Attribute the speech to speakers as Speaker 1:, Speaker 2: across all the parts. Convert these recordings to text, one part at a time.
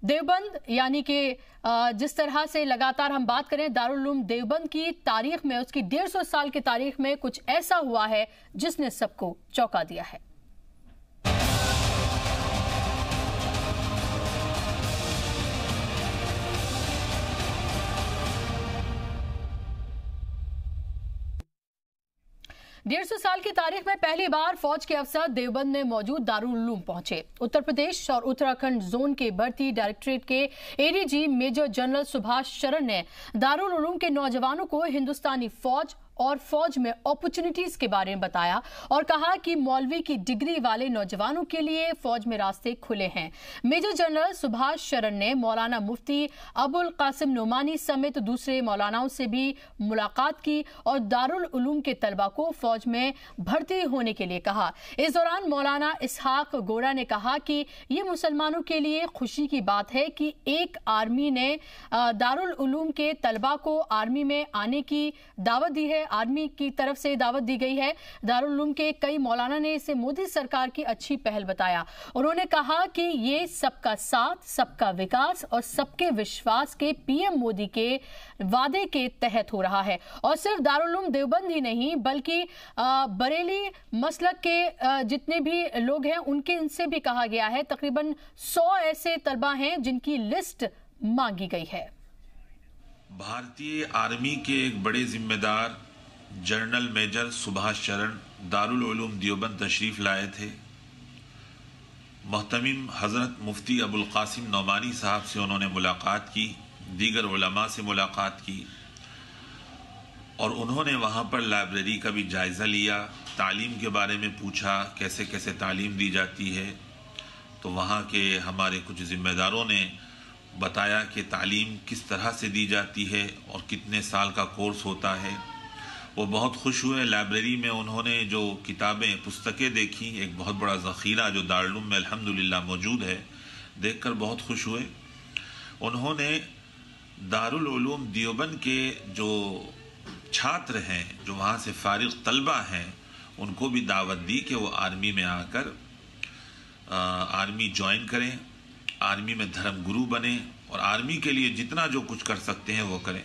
Speaker 1: دیوبند یعنی کہ جس طرح سے لگاتار ہم بات کریں، دارالعلوم دیوبند کی تاریخ میں، اس کی ڈیڑھ سو سال کی تاریخ میں کچھ ایسا ہوا ہے جس نے سب کو چوکا دیا ہے۔ ڈیڑھ سو سال کی تاریخ میں پہلی بار فوج کے افسر دیوبند میں موجود دارالعلوم پہنچے۔ اتر پردیش اور اتراکھنڈ زون کے بڑھتی ڈائریکٹریٹ کے A D G major general سبھاش شرن نے دارالعلوم کے نوجوانوں کو ہندوستانی فوج اور فوج میں اپرچونٹیز کے بارے میں بتایا اور کہا کہ مولوی کی ڈگری والے نوجوانوں کے لیے فوج میں راستے کھلے ہیں۔ میجر جنرل سبھاش شرن نے مولانا مفتی ابو القاسم نعمانی سمیت دوسرے مولاناؤں سے بھی ملاقات کی اور دارالعلوم کے طلبہ کو فوج میں بھرتی ہونے کے لیے کہا۔ اس دوران مولانا اسحاق گوڑا نے کہا کہ یہ مسلمانوں کے لیے خوشی کی بات ہے کہ ایک آرمی نے دارالعلوم کے طلبہ کو آرمی میں آنے کی دعوت دی ہے آرمی کی طرف سے دعوت دی گئی ہے۔ دارالعلوم کے کئی مولانا نے اسے مودی سرکار کی اچھی پہل بتایا۔ انہوں نے کہا کہ یہ سب کا ساتھ، سب کا وکاس اور سب کے وشواس کے پی ایم مودی کے وعدے کے تحت ہو رہا ہے۔ اور صرف دارالعلوم دیوبند ہی نہیں، بلکہ بریلی مسلک کے جتنے بھی لوگ ہیں، ان کے، ان سے بھی کہا گیا ہے۔ تقریباً سو ایسے طلبہ ہیں جن کی لسٹ مانگی گئی ہے۔
Speaker 2: بھارتی آرمی کے ایک بڑے ذمہ دار جنرل میجر سبھاش چرن دارالعلوم دیوبند تشریف لائے تھے۔ محتمم حضرت مفتی ابو القاسم نعمانی صاحب سے انہوں نے ملاقات کی، دیگر علماء سے ملاقات کی اور انہوں نے وہاں پر لائبریری کا بھی جائزہ لیا، تعلیم کے بارے میں پوچھا کیسے کیسے تعلیم دی جاتی ہے۔ تو وہاں کے ہمارے کچھ ذمہ داروں نے بتایا کہ تعلیم کس طرح سے دی جاتی ہے اور کتنے سال کا کورس ہوتا ہے۔ وہ بہت خوش ہوئے۔ لائبریری میں انہوں نے جو کتابیں، پستکیں دیکھی ایک بہت بڑا ذخیرہ جو دارالعلوم میں الحمدللہ موجود ہے، دیکھ کر بہت خوش ہوئے۔ انہوں نے دارالعلوم دیوبند کے جو چھاتر ہیں، جو وہاں سے فارغ طلبہ ہیں، ان کو بھی دعوت دی کہ وہ آرمی میں آ کر آرمی جوائن کریں، آرمی میں دھرم گرو بنیں اور آرمی کے لیے جتنا جو کچھ کر سکتے ہیں وہ کریں۔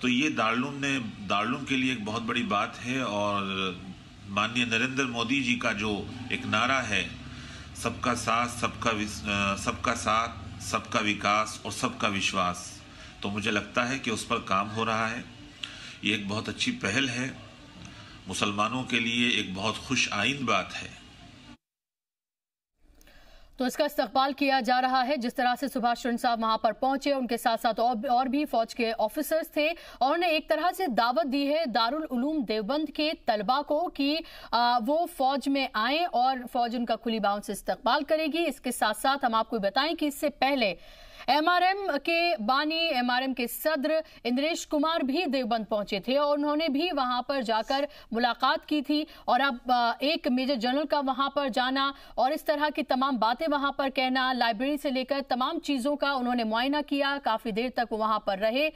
Speaker 2: تو یہ دارالعلوم نے دارالعلوم کے لیے ایک بہت بڑی بات ہے اور مانیہ نریندر مودی جی کا جو ایک نعرہ ہے، سب کا ساتھ، سب کا سب کا ساتھ، سب کا وکاس اور سب کا وشواس۔ تو مجھے لگتا ہے کہ اس پر کام ہو رہا ہے۔ یہ ایک بہت اچھی پہل ہے۔ مسلمانوں کے لیے ایک بہت خوش آئند بات ہے۔
Speaker 1: تو اس کا استقبال کیا جا رہا ہے۔ جس طرح سے سبھاش چرن صاحب وہاں پر پہنچے، ان کے ساتھ ساتھ اور بھی فوج کے آفیسرز تھے۔ اور انہیں ایک طرح سے دعوت دی ہے دارالعلوم دیوبند کے طلبہ کو کہ وہ فوج میں آئیں اور فوج ان کا کھلی باؤں سے استقبال کرے گی۔ اس کے ساتھ ساتھ ہم آپ کو بتائیں کہ اس سے پہلے ایم آر ایم کے بانی، ایم آر ایم کے صدر اندریش کمار بھی دیوبند پہنچے تھے اور انہوں نے بھی وہاں پر جا کر ملاقات کی تھی اور اب ایک میجر جنرل کا وہاں پر جانا اور اس طرح کی تمام باتیں وہاں پر کہنا، لائبریری سے لے کر تمام چیزوں کا انہوں نے معائنہ کیا، کافی دیر تک وہاں پر رہے۔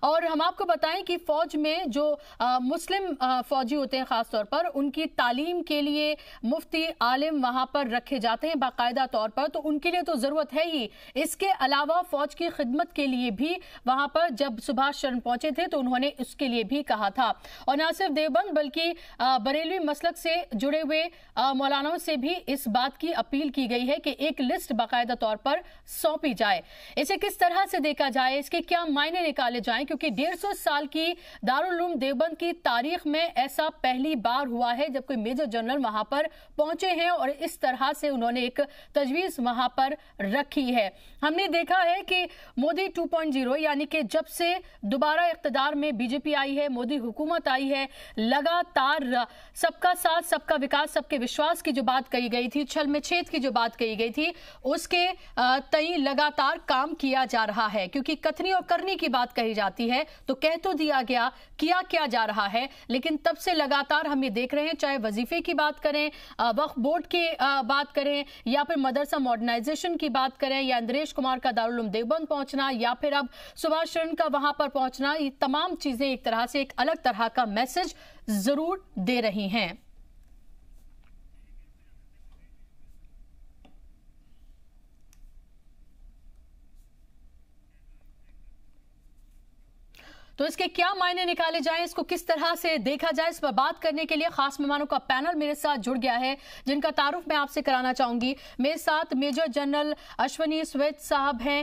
Speaker 1: اور ہم آپ کو بتائیں کہ فوج میں جو مسلم فوجی ہوتے ہیں خاص طور پر، ان کی تعلیم کے لیے مفتی عالم وہاں پر رکھے جاتے ہیں باقاعدہ طور پر، تو ان کے لیے تو ضرورت ہے ہی۔ اس کے علاوہ فوج کی خدمت کے لیے بھی وہاں پر جب سبھاش شرن پہنچے تھے تو انہوں نے اس کے لیے بھی کہا تھا۔ اور نہ صرف دیوبند بلکہ بریلوی مسلک سے جڑے ہوئے مولانوں سے بھی اس بات کی اپیل کی گئی ہے کہ ایک لسٹ باقاعدہ طور پر سونپی جائے۔ اسے کس طرح سے دیکھا جائے، اس کے کیا معنی نکالے جائیں؟ کیونکہ ڈیڑھ سو سال کی دارالعلوم دیوبند کی تاریخ میں ایسا پہلی بار ہوا ہے جب کوئی میجر جنرل وہاں پر پہنچے ہیں اور اس طرح سے انہوں نے ایک تجویز وہاں پر رکھی ہے۔ ہم نے دیکھا ہے کہ مودی 2.0 یعنی کہ جب سے دوبارہ اقتدار میں بی جے پی آئی ہے، مودی حکومت آئی ہے، لگاتار سب کا ساتھ، سب کا وکاس، سب کے وشواس کی جو بات کہی گئی تھی، چھل میں چھید کی جو بات کہی گئی تھی، اس کے تئیں لگاتار کام کیا جا رہا ہے۔ کیونکہ کتنی اور کرنی کی بات کہی جاتی ہے، تو کہہ تو دیا گیا، کیا کیا جا رہا ہے۔ لیکن تب سے لگاتار ہم یہ دیکھ رہے ہیں، چاہے وظیفے کی بات کریں وقت بورڈ کی بات کریں، یا پھر مدرسہ ماڈرنائزیشن کی بات کریں، یا اندریش کمار کا دارالعلوم دیوبند پہنچنا یا پھر اب سبھاش چرن کا وہاں پر پہنچنا، یہ تمام چیزیں ایک طرح سے ایک الگ طرح کا میسج ضرور دے رہی ہیں۔ تو اس کے کیا معنی نکالے جائیں؟ اس کو کس طرح سے دیکھا جائے؟ اس پر بات کرنے کے لیے خاص مہمانوں کا پینل میرے ساتھ جڑ گیا ہے، جن کا تعارف میں آپ سے کرانا چاہوں گی۔ میرے ساتھ میجر جنرل اشونی سویت صاحب ہیں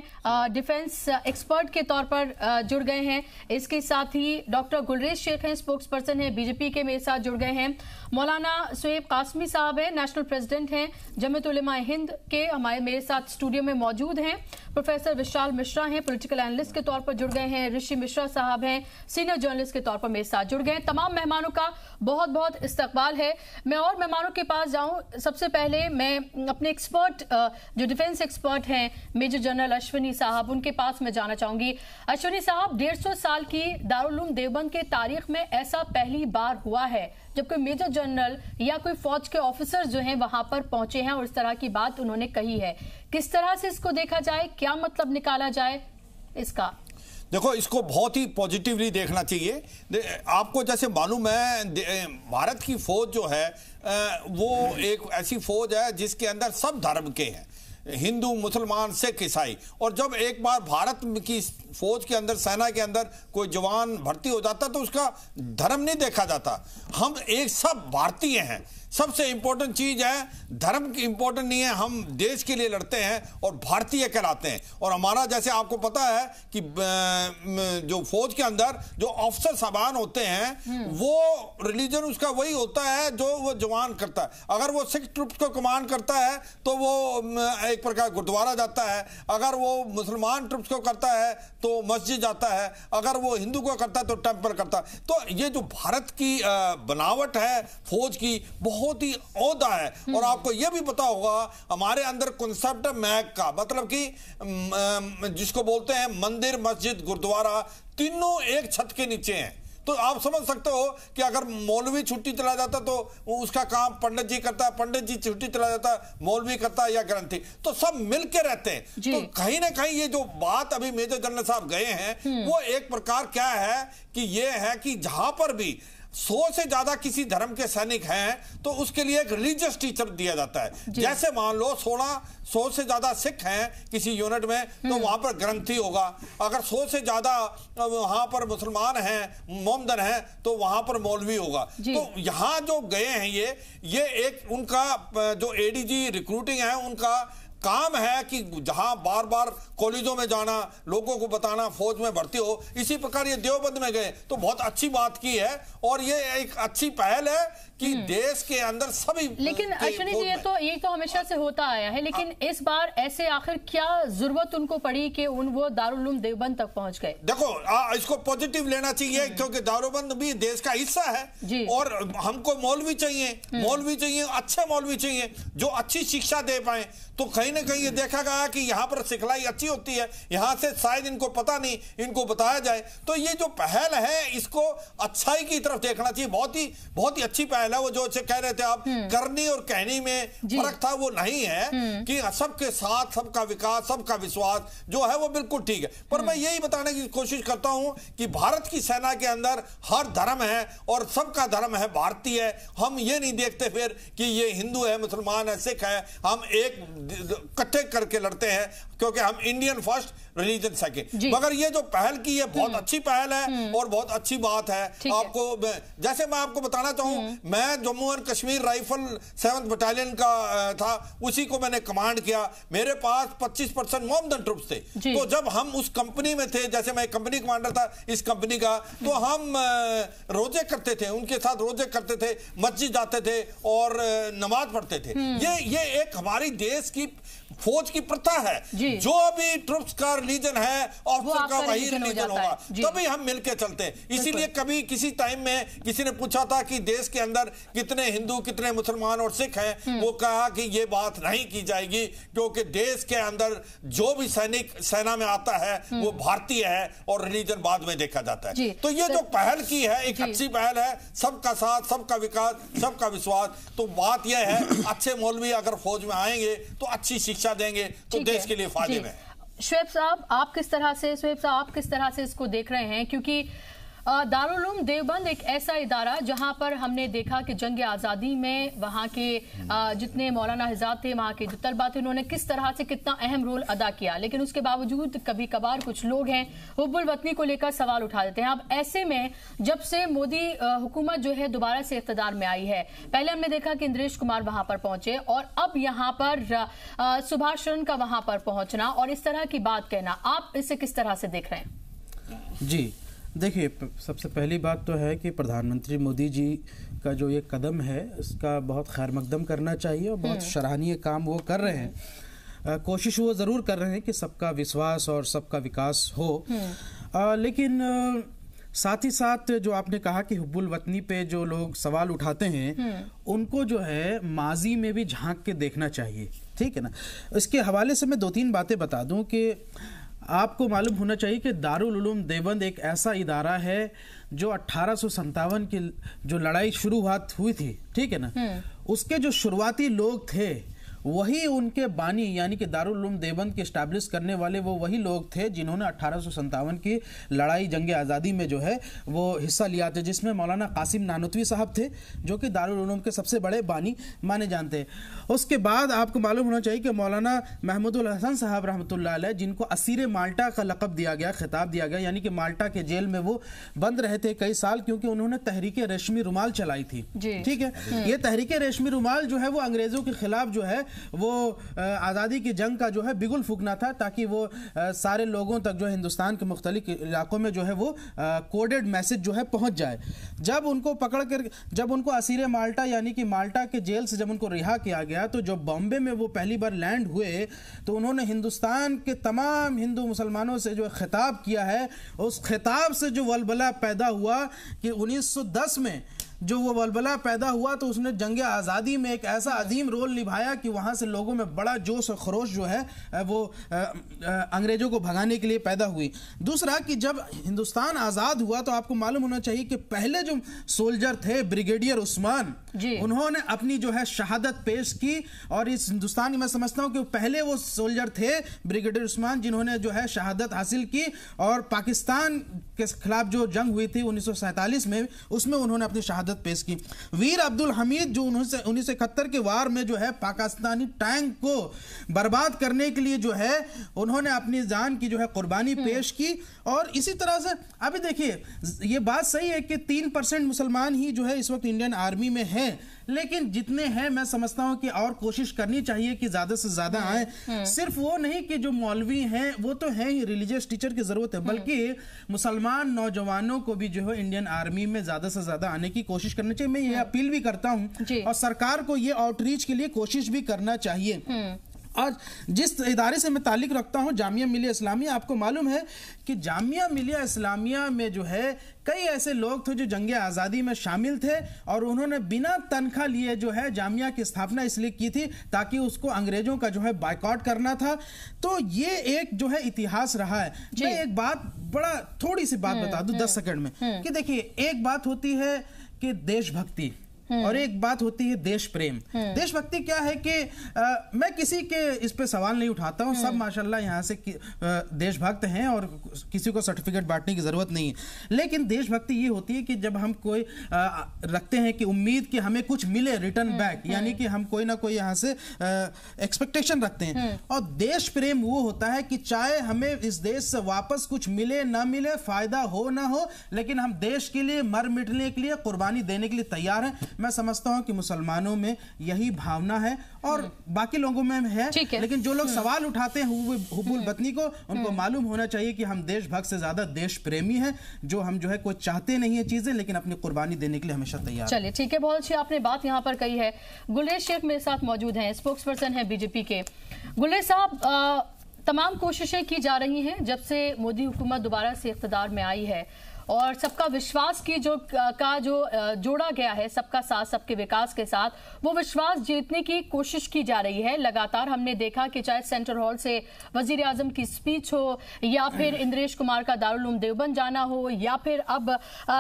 Speaker 1: ڈیفنس ایکسپرٹ کے طور پر جڑ گئے ہیں۔ اس کے ساتھ ہی ڈاکٹر گلریز شیخ ہیں، اسپوکس پرسن ہیں، بی جے پی کے میرے ساتھ جڑ گئے ہیں۔ مولانا سویب قاسمی صاحب ہیں، نیشنل پریزیڈنٹ ہیں۔ جمعیت علماء ہند کے ہمارے، میرے ساتھ اسٹوڈیو میں موجود ہیں۔ پروفیسر وشال مشرا ہیں، پولیٹیکل اینالسٹ کے طور پر جڑ گئے ہیں۔ رشی مشرا صاحب صاحب ہیں۔ سینئر جرنلسٹ کے طور پر میرے ساتھ جڑ گئے۔ ہیں تمام مہمانوں کا بہت بہت استقبال ہے۔ میں اور مہمانوں کے پاس جاؤں۔ سب سے پہلے میں اپنے ایکسپرٹ جو ڈیفنس ایکسپرٹ ہیں میجر جنرل اشونی صاحب، ان کے پاس میں جانا چاہوں گی۔ اشونی صاحب، ڈیڑھ سو سال کی دارالعلوم دیوبند کے تاریخ میں ایسا پہلی بار ہوا ہے، جب کوئی میجر جنرل یا کوئی فوج کے آفیسر جو ہیں وہاں پر پہنچے ہیں اور اس طرح کی بات انہوں نے کہی ہے۔ کس طرح سے اس کو دیکھا جائے؟ کیا مطلب نکالا جائے؟ اس کا۔
Speaker 3: دیکھو، اس کو بہت ہی پوزیٹیولی دیکھنا چاہیے۔ آپ کو جیسے معلوم ہے بھارت کی فوج جو ہے وہ ایک ایسی فوج ہے جس کے اندر سب دھرم کے ہیں۔ ہندو، مسلمان، سکھ، عیسائی۔ اور جب ایک بار بھارت کی فوج کے اندر سینہ کے اندر کوئی جوان بھرتی ہو جاتا تو اس کا دھرم نہیں دیکھا جاتا۔ ہم ایک سب بھارتی ہیں۔ سب سے امپورٹنٹ چیز ہے دھرم کی امپورٹنٹ نہیں ہے ہم دیش کے لیے لڑتے ہیں اور بھارتی کراتے ہیں۔ اور ہمارا جیسے آپ کو پتا ہے کہ جو فوج کے اندر جو آفسر سابان ہوتے ہیں وہ ریلیجن اس کا وہی ہوتا ہے جو وہ جوان کرتا ہے۔ اگر وہ سکھ ٹروپس کو کمان کرتا ہے تو وہ ایک پرکار گردوارہ جاتا ہے۔ اگر وہ مسلمان ٹروپس کو کرتا ہے تو مسجد جاتا ہے۔ اگر وہ ہندو کو کرتا ہے تو ٹیمپل کرتا ہے۔ تو یہ جو بھارت کی بناوٹ ہے فوج کی بہت بہت ہی عہدہ ہے۔ اور آپ کو یہ بھی بتا ہوگا ہمارے اندر کنسپٹ میک کا۔ مطلب کی جس کو بولتے ہیں مندر مسجد گردوارہ تینوں ایک چھت کے نیچے ہیں۔ تو آپ سمجھ سکتے ہو کہ اگر مولوی چھوٹی چلا جاتا تو اس کا کام پنڈت جی کرتا ہے پنڈت جی چھوٹی چلا جاتا ہے مولوی کرتا ہے یا گرنٹی تو سب مل کے رہتے ہیں۔ جی۔ تو کہیں نہ کہیں یہ جو بات ابھی میجر جنرل صاحب گئے ہیں وہ ایک پرکار کیا ہے کہ یہ ہے کہ جہاں پر بھی سو سے زیادہ کسی دھرم کے سینک ہیں تو اس کے لیے ایک ریلیجس ٹیچر دیا جاتا ہے۔ جی۔ جیسے مان لو سولہ سو سے زیادہ سکھ ہیں کسی یونٹ میں تو وہاں پر گرنتھی ہوگا۔ اگر سو سے زیادہ وہاں پر مسلمان ہیں مومدن ہیں تو وہاں پر مولوی ہوگا۔ جی۔ تو یہاں جو گئے ہیں یہ یہ ایک ان کا جو اے ڈی جی ریکروٹنگ ہے ان کا کام ہے کہ جہاں بار بار کالجوں میں جانا، لوگوں کو بتانا، فوج میں بھرتی ہو، اسی پرکار یہ دیوبند میں گئے، تو بہت اچھی بات کی ہے اور یہ ایک اچھی پہل ہے کہ دیش کے اندر سبھی لیکن اشنی اچھا
Speaker 1: جی یہ تو ہمیشہ سے ہوتا آیا ہے لیکن اس بار ایسے آخر کیا ضرورت ان کو پڑی کہ ان وہ دارالعلوم دیوبند تک پہنچ گئے؟
Speaker 3: دیکھو اس کو پوزیٹیو لینا چاہیے کیونکہ دارالعلوم بھی دیش کا حصہ ہے۔ جی۔ اور ہم کو مولوی چاہیے مولوی چاہیے اچھے مولوی چاہیے جو اچھی شکشا دے پائیں۔ تو کہیں نہ کہیں یہ دیکھا گیا کہ یہاں پر سکھلائی اچھی ہوتی ہے یہاں سے شاید ان کو پتا نہیں ان کو بتایا جائے۔ تو یہ جو پہل ہے اس کو اچھائی کی طرف دیکھنا چاہیے بہت ہی بہت ہی اچھی پہل پہلا وہ جو اچھے کہہ رہے تھے آپ کرنی اور کہنی میں فرق تھا وہ نہیں ہے کہ سب کے ساتھ سب کا وکاس سب کا وشواس جو ہے وہ بالکل ٹھیک ہے۔ پر میں یہی بتانے کی کوشش کرتا ہوں کہ بھارت کی سینہ کے اندر ہر دھرم ہے اور سب کا دھرم ہے بھارتی ہے۔ ہم یہ نہیں دیکھتے پھر کہ یہ ہندو ہے مسلمان ہے سکھ ہے ہم ایک کٹھے کر کے لڑتے ہیں کیونکہ ہم انڈین فرسٹ ریلیجن سیکنڈ۔ مگر یہ جو پہل کی ہے بہت اچھی پہل ہے اور بہت اچھی بات ہے۔ جیسے میں آپ کو بتانا چاہوں میں میں جموں اور کشمیر رائفل سیونت بٹائلین کا تھا اسی کو میں نے کمانڈ کیا۔ میرے پاس پچیس پرسنٹ مومدن ٹروپس تھے۔ تو جب ہم اس کمپنی میں تھے جیسے میں کمپنی کمانڈر تھا اس کمپنی کا تو ہم روجے کرتے تھے ان کے ساتھ روجے کرتے تھے مسجد جاتے تھے اور نماز پڑھتے تھے۔ یہ ایک ہماری دیس کی فوج کی پرتہ ہے۔ جو ابھی ٹروپس کا ریلیجن ہے آفسر کا وہی ریلیجن ہوگا۔ تب ہی ہم مل کے چلتے۔ ہیں اسی لیے کبھی کسی ٹائم میں کسی نے پوچھا تھا کہ دیس کے اندر اندر کتنے ہندو کتنے مسلمان اور سکھ ہیں وہ کہا کہ یہ بات نہیں کی جائے گی کیونکہ دیس کے اندر جو بھی سینک سینہ میں آتا ہے وہ بھارتی ہے اور ریلیجن بعد میں دیکھا جاتا ہے۔ جی۔ تو یہ جو پہل کی ہے ایک جی۔ اچھی پہل ہے سب کا ساتھ سب کا وکاس سب کا وشواس۔ تو بات یہ ہے اچھے مولوی اگر فوج میں آئیں گے تو اچھی شکشہ دیں گے تو دیس کے لیے فائدے جی۔ میں۔
Speaker 1: شویب صاحب آپ کس طرح سے شویب صاحب آپ کس طرح سے اس کو دیکھ رہے ہیں؟ کیونکہ دارالعلوم دیوبند ایک ایسا ادارہ جہاں پر ہم نے دیکھا کہ جنگ آزادی میں وہاں کے جتنے مولانا حضاد تھے، وہاں کے جو طلبہ تھے انہوں نے کس طرح سے کتنا اہم رول ادا کیا۔ لیکن اس کے باوجود کبھی کبھار کچھ لوگ ہیں حب الوطنی کو لے کر سوال اٹھا دیتے ہیں۔ اب ایسے میں جب سے مودی حکومت جو ہے دوبارہ سے اقتدار میں آئی ہے، پہلے ہم نے دیکھا کہ اندریش کمار وہاں پر پہنچے اور اب یہاں پر سبھاش چرن کا وہاں پر پہنچنا اور اس طرح کی بات کہنا، آپ اسے کس طرح سے دیکھ رہے ہیں؟
Speaker 4: جی۔ دیکھیے سب سے پہلی بات تو ہے کہ پردھان منتری مودی جی کا جو یہ قدم ہے اس کا بہت خیر مقدم کرنا چاہیے اور بہت ہاں۔ شراہنی کام وہ کر رہے ہیں۔ آ, کوشش وہ ضرور کر رہے ہیں کہ سب کا وشواس اور سب کا وکاس ہو۔ ہاں۔ آ, لیکن آ, ساتھ ہی ساتھ جو آپ نے کہا کہ حب الوطنی پہ جو لوگ سوال اٹھاتے ہیں
Speaker 1: ہاں۔
Speaker 4: ان کو جو ہے ماضی میں بھی جھانک کے دیکھنا چاہیے۔ ٹھیک ہے نا؟ اس کے حوالے سے میں دو تین باتیں بتا دوں کہ آپ کو معلوم ہونا چاہیے کہ دارالعلوم دیوبند ایک ایسا ادارہ ہے جو اٹھارہ سو ستاون کی جو لڑائی شروعات ہوئی تھی ٹھیک ہے نا؟ اس کے جو شروعاتی لوگ تھے وہی ان کے بانی یعنی کہ دارالعلوم دیوبند کے اسٹیبلش کرنے والے وہ وہی لوگ تھے جنہوں نے اٹھارہ سو ستاون کی لڑائی جنگ آزادی میں جو ہے وہ حصہ لیا تھا جس میں مولانا قاسم نانوتوی صاحب تھے جو کہ دارالعلوم کے سب سے بڑے بانی مانے جانتے ہیں اس کے بعد آپ کو معلوم ہونا چاہیے کہ مولانا محمود الحسن صاحب رحمۃ اللہ علیہ جن کو اسیر مالٹا کا لقب دیا گیا خطاب دیا گیا یعنی کہ مالٹا کے جیل میں وہ بند رہے تھے کئی سال کیونکہ انہوں نے تحریک ریشمی رومال چلائی تھی۔
Speaker 1: جی۔
Speaker 4: ٹھیک ہے؟ ہاں۔ یہ تحریک ریشمی رومال جو ہے وہ انگریزوں کے خلاف جو ہے وہ آزادی کی جنگ کا جو ہے بگل پھونکنا تھا تاکہ وہ سارے لوگوں تک جو ہے ہندوستان کے مختلف علاقوں میں جو ہے وہ کوڈڈ میسج جو ہے پہنچ جائے۔ جب ان کو پکڑ کر، جب ان کو اسیر مالٹا یعنی کہ مالٹا کے جیل سے جب ان کو رہا کیا گیا تو جب بامبے میں وہ پہلی بار لینڈ ہوئے تو انہوں نے ہندوستان کے تمام ہندو مسلمانوں سے جو خطاب کیا ہے، اس خطاب سے جو ولبلہ پیدا ہوا کہ انیس سو دس میں جو وہ ولولہ پیدا ہوا تو اس نے جنگ آزادی میں ایک ایسا عظیم رول نبھایا کہ وہاں سے لوگوں میں بڑا جوش و خروش جو ہے وہ انگریزوں کو بھگانے کے لیے پیدا ہوئی۔ دوسرا کہ جب ہندوستان آزاد ہوا تو آپ کو معلوم ہونا چاہیے کہ پہلے جو سولجر تھے بریگیڈیئر عثمان
Speaker 1: جی۔
Speaker 4: انہوں نے اپنی جو ہے شہادت پیش کی اور اس ہندوستان میں سمجھتا ہوں کہ پہلے وہ سولجر تھے بریگیڈیئر عثمان جنہوں نے جو ہے شہادت حاصل کی اور پاکستان کے خلاف جو جنگ ہوئی تھی انیس سو سینتالیس میں اس میں انہوں نے اپنی شہادت شہادت پیش کی۔ ویر عبد الحمید جو انہوں سے انیس سو اکہتر کے وار میں جو ہے پاکستانی ٹینک کو برباد کرنے کے لیے جو ہے انہوں نے اپنی جان کی جو ہے قربانی پیش کی۔ اور اسی طرح سے ابھی دیکھیے یہ بات صحیح ہے کہ تین پرسنٹ مسلمان ہی جو ہے اس وقت انڈین آرمی میں ہیں۔ لیکن جتنے ہیں میں سمجھتا ہوں کہ اور کوشش کرنی چاہیے کہ زیادہ سے زیادہ ہاں، آئیں۔ ہاں۔ صرف وہ نہیں کہ جو مولوی ہیں وہ تو ہیں ہی ریلیجیس ٹیچر کی ضرورت ہے ہاں۔ بلکہ مسلمان نوجوانوں کو بھی جو ہے انڈین آرمی میں زیادہ سے زیادہ آنے کی کوشش کرنی چاہیے۔ میں یہ اپیل بھی کرتا ہوں۔ جی۔ اور سرکار کو یہ آؤٹ ریچ کے لیے کوشش بھی کرنا چاہیے۔ اور جس ادارے سے میں تعلق رکھتا ہوں جامعہ ملیہ اسلامیہ آپ کو معلوم ہے کہ جامعہ ملیہ اسلامیہ میں جو ہے کئی ایسے لوگ تھے جو جنگ آزادی میں شامل تھے اور انہوں نے بنا تنخواہ لیے جو ہے جامعہ کی استھاپنا اس لیے کی تھی تاکہ اس کو انگریزوں کا جو ہے بائیکاٹ کرنا تھا۔ تو یہ ایک جو ہے اتہاس رہا ہے۔ میں ایک بات بڑا تھوڑی سی بات بتا دوں دس سیکنڈ میں کہ دیکھیے ایک بات ہوتی ہے کہ دیش بھکتی۔
Speaker 1: اور
Speaker 4: ایک بات ہوتی ہے دیش پریم. دیش بھکتی کیا ہے کہ میں کسی کے اس پہ سوال نہیں اٹھاتا ہوں. سب ماشاءاللہ یہاں سے دیش بھکت ہیں اور کسی کو سرٹیفکیٹ بانٹنے کی ضرورت نہیں ہے۔ لیکن دیش بھکتی یہ ہوتی ہے کہ جب ہم کوئی رکھتے ہیں کہ امید کہ ہمیں کچھ ملے ریٹرن بیک یعنی کہ ہم کوئی نہ کوئی یہاں سے ایکسپیکٹیشن رکھتے ہیں۔ اور دیش پریم وہ ہوتا ہے کہ چاہے ہمیں اس دیش سے واپس کچھ ملے نہ ملے فائدہ ہو نہ ہو لیکن ہم دیش کے لیے مر مٹنے کے لیے قربانی دینے کے لیے تیار ہیں۔ میں سمجھتا ہوں کہ مسلمانوں میں یہی بھاونہ ہے اور باقی لوگوں میں ہے لیکن جو لوگ سوال اٹھاتے ہیں حب البتنی کو ان کو معلوم ہونا چاہیے کہ ہم دیش بھگ سے زیادہ دیش پریمی ہیں جو ہم جو ہے کوئی چاہتے نہیں ہیں چیزیں لیکن اپنی قربانی دینے کے لیے ہمیشہ تیار
Speaker 1: چلے ٹھیک ہے بہت اچھی آپ نے بات یہاں پر کہی ہے۔ گلریز شیخ میرے ساتھ موجود ہیں اسپوکس پرسن ہیں بی جے پی کے۔ گلریز صاحب تمام کوششیں کی جا رہی ہیں جب سے مودی حکومت دوبارہ سے اقتدار میں آئی ہے۔ اور سب کا وشواس کی جو کا جو جوڑا گیا ہے سب کا ساتھ سب کے وکاس کے ساتھ وہ وشواس جیتنے کی کوشش کی جا رہی ہے۔ لگاتار ہم نے دیکھا کہ چاہے سینٹر ہال سے وزیر اعظم کی سپیچ ہو یا پھر اندریش کمار کا دارالعلوم دیوبند جانا ہو یا پھر اب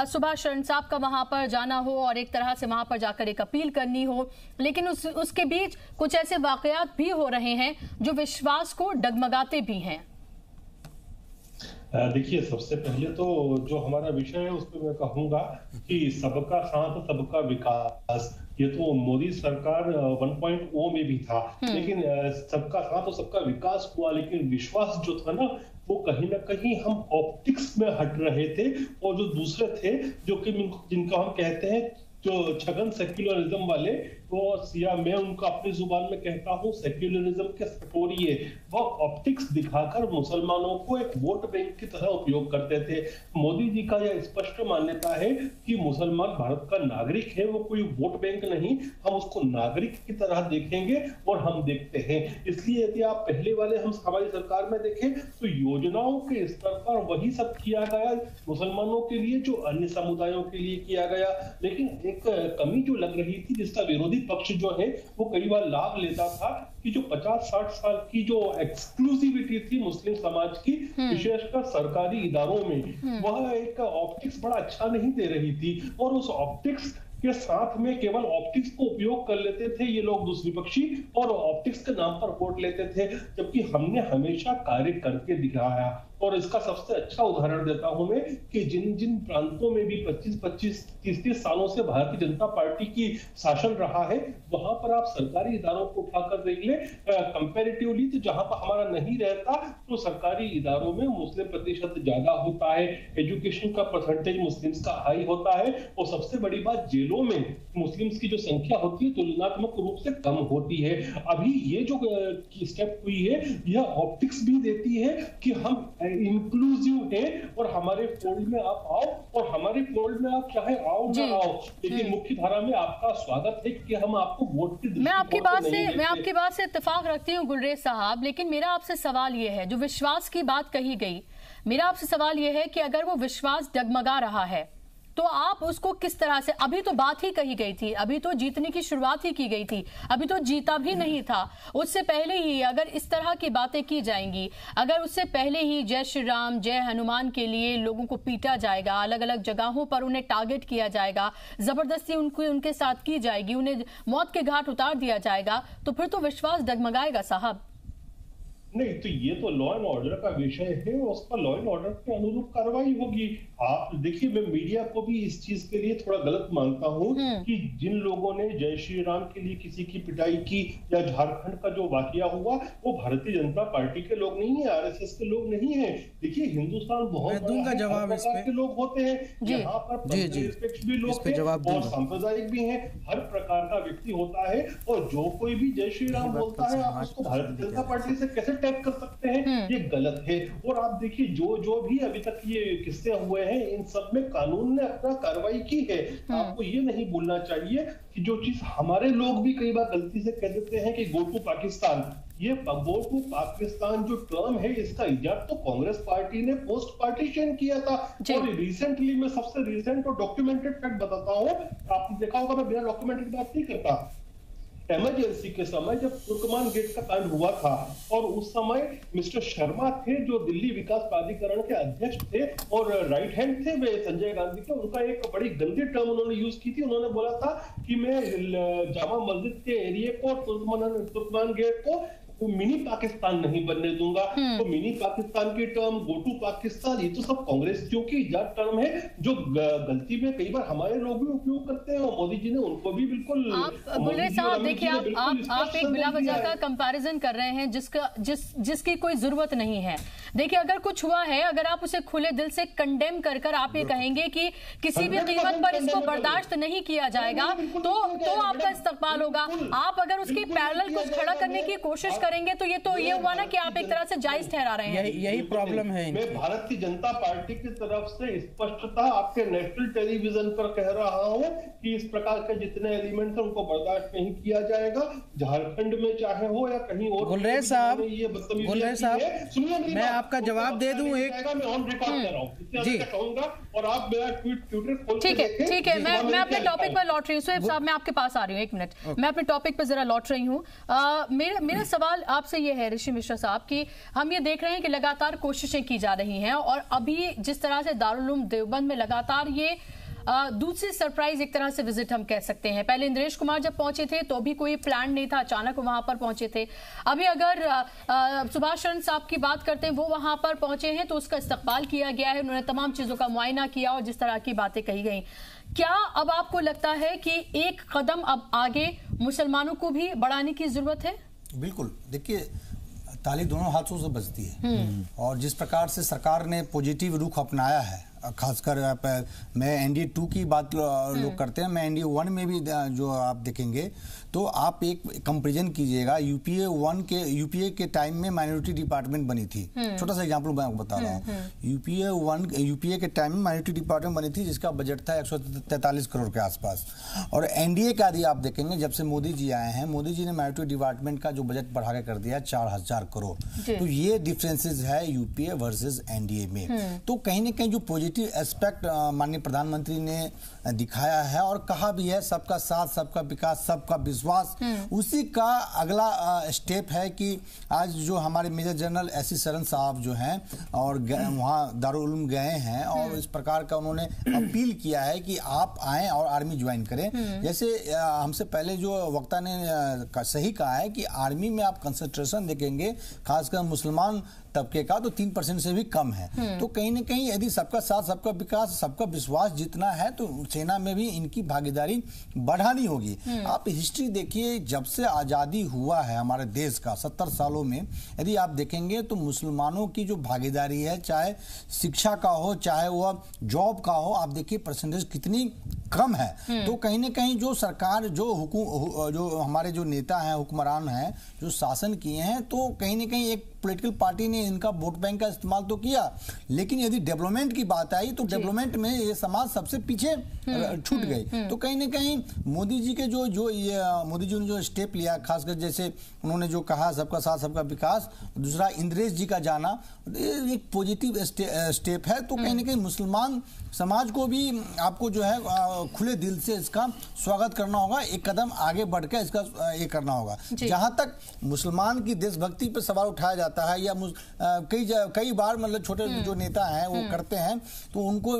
Speaker 1: صبح شرن صاحب کا وہاں پر جانا ہو اور ایک طرح سے وہاں پر جا کر ایک اپیل کرنی ہو لیکن اس, اس کے بیچ کچھ ایسے واقعات بھی ہو رہے ہیں جو وشواس کو ڈگمگاتے بھی ہیں۔
Speaker 5: دیکھیے سب سے پہلے تو جو ہمارا وشے ہے اس پہ میں کہوں گا کہ سب کا ساتھ سب کا وکاس یہ تو مودی سرکار 1.0 میں بھی تھا۔ لیکن سب کا ساتھ سب کا وکاس ہوا لیکن وشواس جو تھا نا وہ کہیں نہ کہیں ہم آپٹکس میں ہٹ رہے تھے۔ اور جو دوسرے تھے جو کہ جن کو ہم کہتے ہیں جو چھگن سیکولرزم والے، وہ سیاہ میں ان کو اپنی زبان میں کہتا ہوں سیکولرزم کے سپوریے۔ وہ آپٹکس دکھا کر مسلمانوں کو ایک ووٹ بینک کی طرح اپیوگ کرتے تھے۔ مودی جی کا یہ اسپشٹ مانتا ہے کہ مسلمان بھارت کا ناغرک ہے، وہ کوئی ووٹ بینک نہیں۔ ہم اس کو ناگرک کی طرح دیکھیں گے اور ہم دیکھتے ہیں۔ اس لیے کہ آپ پہلے والے ہم ہماری سرکار میں دیکھیں، تو یوجناوں کے استر پر وہی سب کیا گیا۔ مسلمانوں کے لیے جو انی سمودائیوں کے لیے کیا گیا۔ لیکن ایک کمی جو لگ رہی تھی جس کا ویرودھی پکش جو ہے وہ کئی بار لابھ لیتا تھا کہ جو پچاس ساٹھ سال کی جو ایکسکلوزیوٹی تھی مسلم سماج کی وشیش کر سرکاری اداروں میں وہ ایک آپٹکس بڑا اچھا نہیں دے رہی تھی۔ اور اس آپٹکس کے ساتھ میں کیول آپٹکس کو اپیوگ کر لیتے تھے یہ لوگ دوسری پکشی اور آپٹکس کے نام پر ووٹ لیتے تھے جبکہ ہم نے ہمیشہ کاریہ کر کے دکھایا۔ اور اس کا سب سے اچھا ادھارن دیتا ہوں میں کہ جن جن پرانتوں میں بھی پچیس پچیس تیس تیس سالوں سے بھارتی جنتا پارٹی کی شاشن رہا ہے، وہاں پر آپ سرکاری اداروں کو اٹھا کر دیکھ لیں کمپیریٹیولی تو جہاں پر ہمارا نہیں رہتا، تو سرکاری اداروں میں مسلم پرتیشت زیادہ ہوتا ہے۔ ایجوکیشن کا پرسنٹیج مسلمس کا ہائی ہوتا ہے۔ اور سب سے بڑی بات جیلوں میں مسلمس کی جو سنکھیا ہوتی ہے، تلناتمک روپ سے کم ہوتی ہے۔ ابھی یہ جو اسٹیپ ہوئی ہے، یہ آپٹکس بھی دیتی ہے کہ ہم انکلوزیو ہے اور ہمارے فولڈ میں آپ آؤ اور ہمارے فولڈ میں آپ چاہے آؤ نہ جی، آؤ جی۔ لیکن مکھی دھارا میں آپ کا سواگت ہے کہ ہم آپ کو ووٹ کے میں آپ کی بات سے میں آپ
Speaker 1: کی بات سے اتفاق رکھتی ہوں گلرے صاحب لیکن میرا آپ سے سوال یہ ہے جو وشواس کی بات کہی گئی میرا آپ سے سوال یہ ہے کہ اگر وہ وشواس ڈگمگا رہا ہے تو آپ اس کو کس طرح سے ابھی تو بات ہی کہی گئی تھی، ابھی تو جیتنے کی شروعات ہی کی گئی تھی، ابھی تو جیتا بھی نہیں تھا۔ اس سے پہلے ہی اگر اس طرح کی باتیں کی جائیں گی، اگر اس سے پہلے ہی جے شری رام، جے ہنومان کے لیے لوگوں کو پیٹا جائے گا، الگ الگ جگہوں پر انہیں ٹارگٹ کیا جائے گا، زبردستی ان کو ان کے ساتھ کی جائے گی، انہیں موت کے گھاٹ اتار دیا جائے گا، تو پھر تو وشواس ڈگمگائے گا صاحب۔
Speaker 5: نہیں تو یہ تو لا اینڈ آرڈر کا وشے ہے اس کا لا اینڈ آرڈر کے انوروپ کاروائی ہوگی۔ آپ دیکھیے میں میڈیا کو بھی اس چیز کے لیے تھوڑا غلط مانتا ہوں کہ جن لوگوں نے جے شری رام کے لیے کسی کی پٹائی کی یا جھارکھنڈ کا جو واقعہ ہوا وہ بھارتی جنتا پارٹی کے لوگ نہیں ہیں آر ایس ایس کے لوگ نہیں ہیں۔ دیکھیے ہندوستان بہت بڑا کے لوگ ہوتے ہیں۔ یہاں پر بھی لوگ ہیں اور سامپردائک بھی ہیں۔ ہر پرکار کا ویکتی ہوتا ہے اور جو کوئی بھی جے شری رام بولتا ہے جنتا پارٹی سے کیسے اٹیک کر سکتے ہیں۔ یہ غلط ہے۔ اور آپ دیکھیے جو جو بھی ابھی تک یہ قصے ہوئے ہیں ان سب میں قانون نے اپنا کاروائی کی ہے۔ آپ کو یہ نہیں بولنا چاہیے کہ جو چیز ہمارے لوگ بھی کئی بار غلطی سے کہہ دیتے ہیں کہ گو پاکستان۔ یہ گو پاکستان جو ٹرم ہے اس کا ایجاد تو کانگریس پارٹی نے پوسٹ پارٹیشن کیا تھا۔ جی۔ اور ریسنٹلی میں سب سے ریسنٹ اور ڈاکیومنٹڈ فیکٹ بتاتا ہوں۔ آپ نے دیکھا ہوگا میں بنا ڈاکیومنٹڈ بات نہیں کرتا۔ ایمرجنسی کے سمے جب ترکمان گیٹ کا کانڈ ہوا تھا اور اس سمے مسٹر شرما تھے جو دلی وکاس پرادھیکرن کے ادھیش تھے اور رائٹ ہینڈ تھے وہ سنجے گاندھی کے، ان کا ایک بڑی گندی ٹرم انہوں نے یوز کی تھی۔ انہوں نے بولا تھا کہ میں جامع مسجد کے ایریے کو، ترکمان گیٹ کو تو منی پاکستان نہیں بننے دوں گا تو منی پاکستان کی ٹرم گو ٹو پاکستان یہ تو سب کانگریس کی ایجاد ٹرم ہے جو غلطی میں کئی بار ہمارے لوگ بھی اپیوگ کرتے ہیں اور مودی جی نے ان کو بھی بالکل بلرے جی صاحب دیکھیں جی آپ ایک بلا وجہ کا
Speaker 1: کمپیریزن کر رہے ہیں جس کی کوئی ضرورت نہیں ہے۔ دیکھیں اگر کچھ ہوا ہے اگر آپ اسے کھلے دل سے کنڈیم کر کر آپ یہ کہیں گے کہ کسی بھی قیمت پر اس کو برداشت نہیں کیا جائے گا تو تو آپ کا استقبال ہوگا۔ آپ اگر اس کی پیرلل کچھ کھڑا کرنے کی کوشش کریں گے تو یہ تو یہ ہوا نا کہ آپ ایک طرح سے جائز ٹھہرا رہے ہیں۔
Speaker 4: یہی پرابلم ہے میں
Speaker 5: بھارت کی جنتہ پارٹی کی طرف سے اس پشتہ آپ کے نیشنل ٹیلی ویزن پر کہہ رہا ہوں کہ اس پرکار کے جتنے ایلیمنٹ ہیں ان کو برداشت نہیں کیا جائے گا۔ جھارکھنڈ میں چاہے ہو یا کہیں اور گلرے صاحب گلرے صاحب میں آپ آپ کا جواب دے دوں ایک جی۔ ٹھیک ہے ٹھیک ہے میں میں اپنے ٹاپک پر
Speaker 1: لوٹ رہی ہوں سویب صاحب میں آپ کے پاس آ رہی ہوں ایک منٹ۔ میں اپنے ٹاپک پر ذرا لوٹ رہی ہوں۔ میرا سوال آپ سے یہ ہے رشی مشرا صاحب کی ہم یہ دیکھ رہے ہیں کہ لگاتار کوششیں کی جا رہی ہیں اور ابھی جس طرح سے دارالعلوم دیوبند میں لگاتار یہ دوسری سرپرائز ایک طرح سے وزٹ ہم کہہ سکتے ہیں۔ پہلے اندریش کمار جب پہنچے تھے تو بھی کوئی پلان نہیں تھا اچانک وہاں پر پہنچے تھے۔ ابھی اگر سبھاش شرن صاحب کی بات کرتے ہیں وہ وہاں پر پہنچے ہیں تو اس کا استقبال کیا گیا ہے۔ انہوں نے تمام چیزوں کا معائنہ کیا اور جس طرح کی باتیں کہی گئیں۔ کیا اب آپ کو لگتا ہے کہ ایک قدم اب آگے مسلمانوں کو بھی بڑھانے کی ضرورت ہے؟
Speaker 6: بالکل۔ دیکھیے تالی دونوں ہاتھوں سے بچتی ہے۔ اور جس پرکار سے سرکار نے پوزیٹیو رخ اپنایا ہے خاص کر میں این ڈی ٹو کی بات لوگ کرتے ہیں میں این ڈی ون میں بھی جو آپ دیکھیں گے تو آپ ایک کمپیریزن کیجیے گا یو پی اے ون کے یو پی اے کے ٹائم میں مائنورٹی ڈپارٹمنٹ بنی تھی۔ چھوٹا سا ایگزامپل میں آپ کو بتا رہا ہوں۔ U P A one U P A کے ٹائم میں مائنورٹی ڈپارٹمنٹ بنی تھی جس کا بجٹ تھا ایک سو تینتالیس کروڑ کے آس پاس۔ اور این ڈی اے کا بھی آپ دیکھیں گے جب سے مودی جی آئے ہیں مودی جی نے مائنورٹی ڈپارٹمنٹ کا جو بجٹ بڑھا کے کر دیا چار ہزار کروڑ۔
Speaker 1: تو
Speaker 6: یہ ڈفرینسز ہے U P A versus N D A میں۔ تو کہیں نہ کہیں جو پوزیٹیو اسپیکٹ مانیہ پردھان منتری نے دکھایا ہے اور کہا بھی ہے سب کا ساتھ سب کا وکاس سب کا وشواس۔ اسی کا اگلا اسٹیپ ہے کہ آج جو ہمارے میجر جنرل ایسی سرن صاحب جو ہیں اور وہاں دارالعلوم گئے ہیں اور اس پرکار کا انہوں نے اپیل کیا ہے کہ آپ آئیں اور آرمی جوائن کریں۔ جیسے ہم سے پہلے جو وقتہ نے صحیح کہا ہے کہ آرمی میں آپ کنسنٹریشن دیکھیں گے خاص کر مسلمان طبقے کا تو تین پرسنٹ سے بھی کم ہے۔ تو کہیں نہ کہیں یعنی سب کا ساتھ سب کا وکاس سب کا وشواس جتنا ہے تو سینا میں بھی ان کی بھاگیداری بڑھانی ہوگی۔ آپ ہسٹری دیکھیے جب سے آزادی ہوا ہے ہمارے دیش کا ستر سالوں میں یعنی آپ دیکھیں گے تو مسلمانوں کی جو بھاگیداری ہے چاہے شکشا کا ہو چاہے وہ جاب کا ہو آپ دیکھیے پرسنٹیج کتنی کم ہے۔ تو کہیں نہ کہیں جو سرکار جو حکوم جو ہمارے جو نیتا ہیں حکمران ہیں جو شاسن کیے ہیں تو کہیں نہ کہیں ایک پولیٹیکل پارٹی نے ان کا ووٹ بینک کا استعمال تو کیا۔ لیکن یدی ڈیولپمنٹ کی بات آئی تو ڈیولپمنٹ میں یہ سماج سب سے پیچھے چھوٹ گئی۔ تو کہیں نہ کہیں مودی جی کے جو جو مودی جی نے جو اسٹیپ لیا خاص کر جیسے انہوں نے جو کہا سب کا ساتھ سب کا وکاس دوسرا اندریش جی کا جانا ایک پوزیٹیو اسٹیپ ہے۔ تو کہیں نہ کہیں مسلمان سماج کو بھی آپ کو جو ہے کھلے دل سے اس کا سواگت کرنا ہوگا ایک قدم آگے بڑھ کے اس کا یہ کرنا ہوگا۔ جہاں تک مسلمان کی دیش بھکتی پہ سوال اٹھایا جاتا ہے یا کئی کئی بار مطلب چھوٹے جو نیتا ہیں وہ کرتے ہیں تو ان کو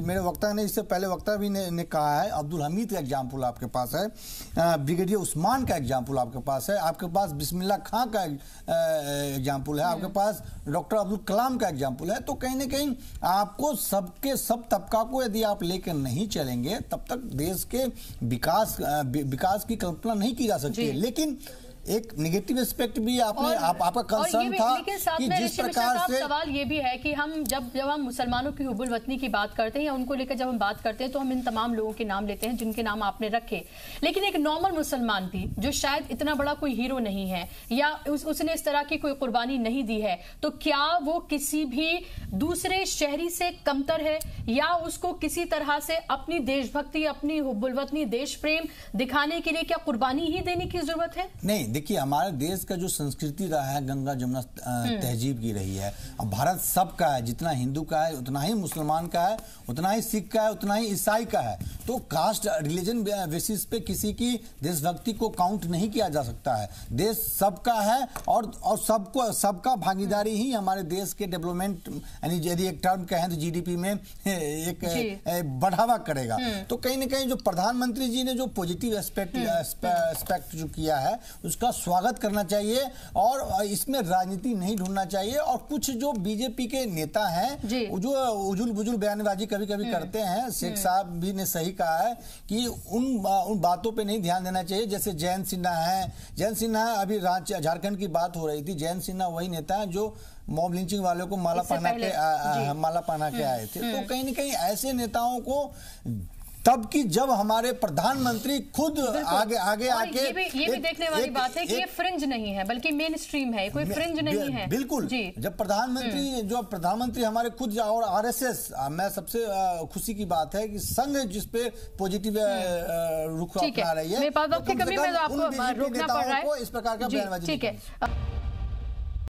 Speaker 6: میرے وقتہ نے اس سے پہلے وقتہ بھی نے کہا ہے عبد الحمید کا ایگزامپل آپ کے پاس ہے۔ بریگیڈیئر عثمان کا ایگزامپل آپ کے پاس ہے۔ آپ کے پاس بسم اللہ خان کا اگزامپل ہے۔ آپ کے پاس ڈاکٹر عبدالکلام کا اگزامپل ہے۔ تو کہیں نہ کہیں آپ کو سب کے سب طبقہ کو یدی آپ لے کے نہیں چلیں گے تب تک دیش کے وکاس کی کلپنا نہیں کی جا سکتی۔ ہے لیکن ایک نگیٹو اسپیکٹ بھی آپ نے آپ کا کنسرن تھا کہ جس پرکار سے
Speaker 1: سوال یہ بھی ہے کہ ہم جب جب ہم مسلمانوں کی حب الوطنی کی بات کرتے ہیں یا ان کو لے کر جب ہم بات کرتے ہیں تو ہم ان تمام لوگوں کے نام لیتے ہیں جن کے نام آپ نے رکھے۔ لیکن ایک نارمل مسلمان بھی جو شاید اتنا بڑا کوئی ہیرو نہیں ہے یا اس نے اس طرح کی کوئی قربانی نہیں دی ہے تو کیا وہ کسی بھی دوسرے شہری سے کمتر ہے یا اس کو کسی طرح سے اپنی دیش بھکتی اپنی حب الوطنی دیش پریم دکھانے کے لیے کیا قربانی ہی دینے کی ضرورت ہے؟
Speaker 6: نہیں دیکھیے ہمارے دیش کا جو سنسکرتی رہا ہے گنگا جمنا تہذیب کی رہی ہے۔ اب بھارت سب کا ہے جتنا ہندو کا ہے اتنا ہی مسلمان کا ہے اتنا ہی سکھ کا ہے اتنا ہی عیسائی کا ہے۔ تو کاسٹ ریلیجن بیسس پہ کسی کی دیش بھکتی کو کاؤنٹ نہیں کیا جا سکتا ہے۔ دیش سب کا ہے اور سب کو سب کا بھاگیداری ہی ہمارے دیش کے ڈیولپمنٹ یعنی یعنی ایک ٹرم کہیں تو جی ڈی پی میں ایک بڑھاوا کرے گا۔ تو کہیں نہ کہیں جو پردھان منتری جی نے جو پوزیٹیو اسپیکٹ جو کیا ہے اس کا سواگت کرنا چاہیے اور اس میں راجنیتی نہیں ڈھوننا چاہیے اور کچھ جو بی جے پی کے نیتا ہیں جو اجل بجل بیان بازی کبھی کبھی کرتے ہیں سیکھ صاحب بھی نے صحیح کہا ہے کہ ان باتوں پہ نہیں دھیان دینا چاہیے۔ جیسے جین سنہ ہیں۔ جین سنہ ابھی جھارکن کی بات ہو رہی تھی۔ جین سنہ وہی نیتا ہے جو موب لنچنگ والے کو مالا پانا کے آئے تھے۔ تو کہیں نہیں کہیں ایسے نیتاؤں کو تب کی جب ہمارے پردھان منتری خود آگے آگے آگے یہ بھی دیکھنے والی بات ہے کہ یہ
Speaker 1: فرنج نہیں ہے بلکہ مین سٹریم ہے کوئی فرنج نہیں ہے۔
Speaker 6: بلکل جی۔ جب پردھان منتری جو پردھان منتری ہمارے خود اور آر ایس ایس میں سب سے خوشی کی بات ہے کہ سنگ جس پہ پوزیٹیو رخ اپنا رہی ہے۔ میں پاس دوکتے کبھی میں آپ کو رکھنا پڑھ رہا ہے۔ اس پرکار کا جی، بیان ٹھیک ہے۔